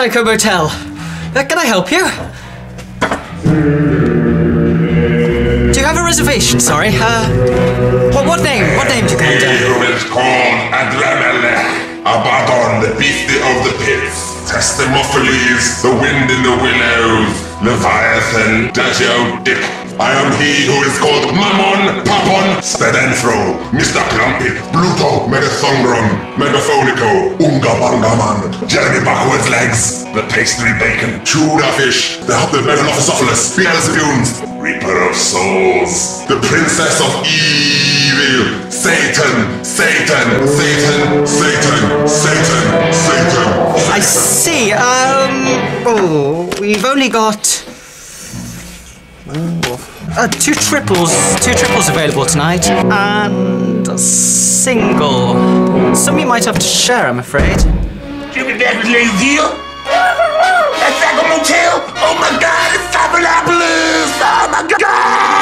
Psycho Motel. Uh, can I help you? Do you have a reservation? Sorry. Uh, what, what name? What name do you come under? Abaddon, the beastie of the pits, Testimophiles, the wind in the willows, Leviathan, dirty old dick. I am he who is called Mammon, Papon, Spedenthro, Mr. Crumpet, Pluto, Megathongron, Megaphonico, Unga Bangaman, Jeremy Backwards Legs, the pastry bacon, Tudor fish, the the Megalophosophilus, Beelzebunes, Reaper of Souls, the Princess of Evil, Satan, Satan, Satan, Satan, Satan, Satan. I see. Um. Oh, we've only got. Uh, two triples, two triples available tonight, and a single. Some you might have to share, I'm afraid. Jimmy back with Lady Veal. That's like a motel. Oh my god, it's Papadopoulos. Oh my god.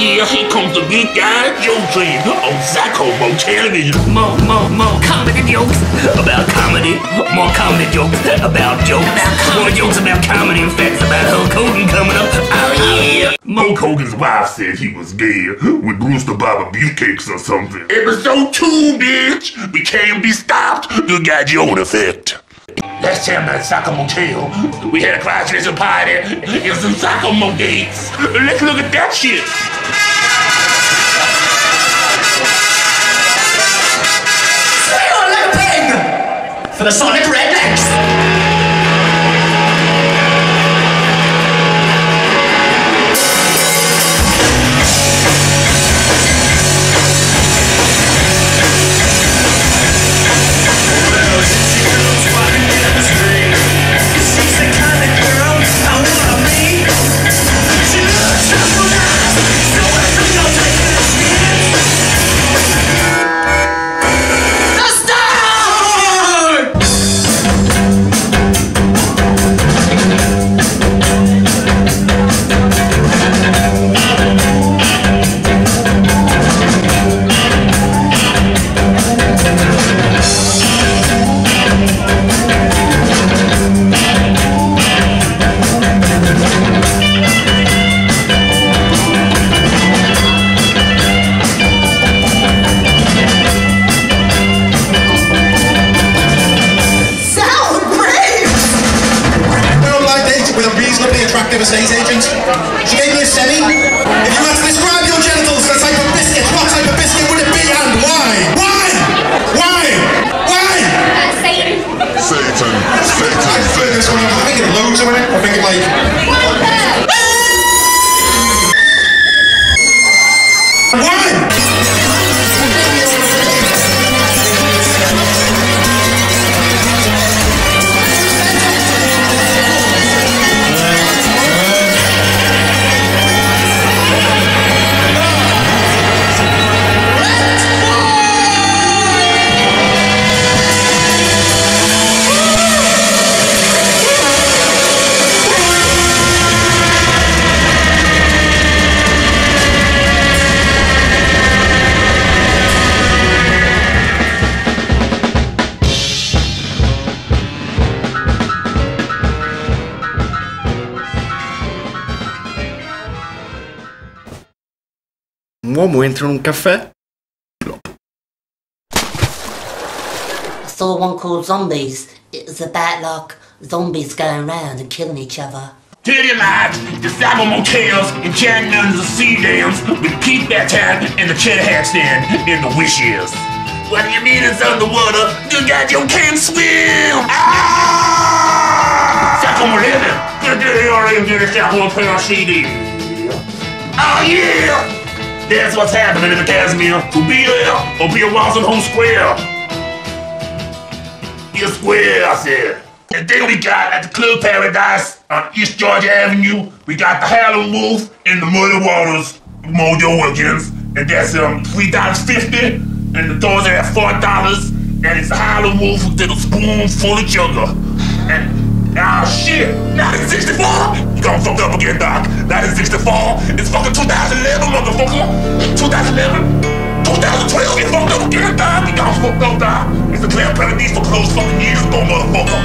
Yeah, here comes the big guy, Joe Train, on oh, Zacko Mo Television. More, more, more comedy jokes about comedy. More comedy jokes about jokes. About More jokes about comedy and facts about Hulk Hogan coming up. Oh yeah. Hulk Hogan's wife said he was gay with Bruce Brewster Baba beefcakes or something. Episode 2, bitch. We can't be stopped. You got your own effect. Last time at Psycho Motel, we had a class dressing party and some soccer dates. Let's look at that shit. For the Sonic Rednecks! Estate agent. She gave me a semi. If you had to describe your genitals as a type of biscuit, what type of biscuit would it be and why? Why? Why? Why? Satan, I Satan, think this one, I'm thinking loads of it. I'm thinking like. Why? Um uomo entra num caffè. saw one called Zombies. It was about like zombies going around and killing each other. Titty lights, the Psycho Motels, and canyons of sea dams with Keith that time and the cheddar hat stand in the wishes. What do you mean it's underwater? You got you can't swim! Ah! Sacco living! Get the hell in get a Psycho Motel CD! Oh yeah! That's what's happening in the Kazimier. To be there or be a Wolstenholme Square. Be square, I said. And then we got at the Club Paradise on East Georgia Avenue, we got the Howlin' Wolf and the Muddy Waters, Mojo Wilkins. And that's um $3.50. And the doors are at $4. And it's the Howlin' Wolf with a spoon full of sugar. And, ah, shit, not I'm fucked up again, Doc. 1964. It's fucking 2011, motherfucker. 2011. 2012, get fucked up again, Doc. You got fucked up, Doc. It's a clear these for close fucking years, though, motherfucker.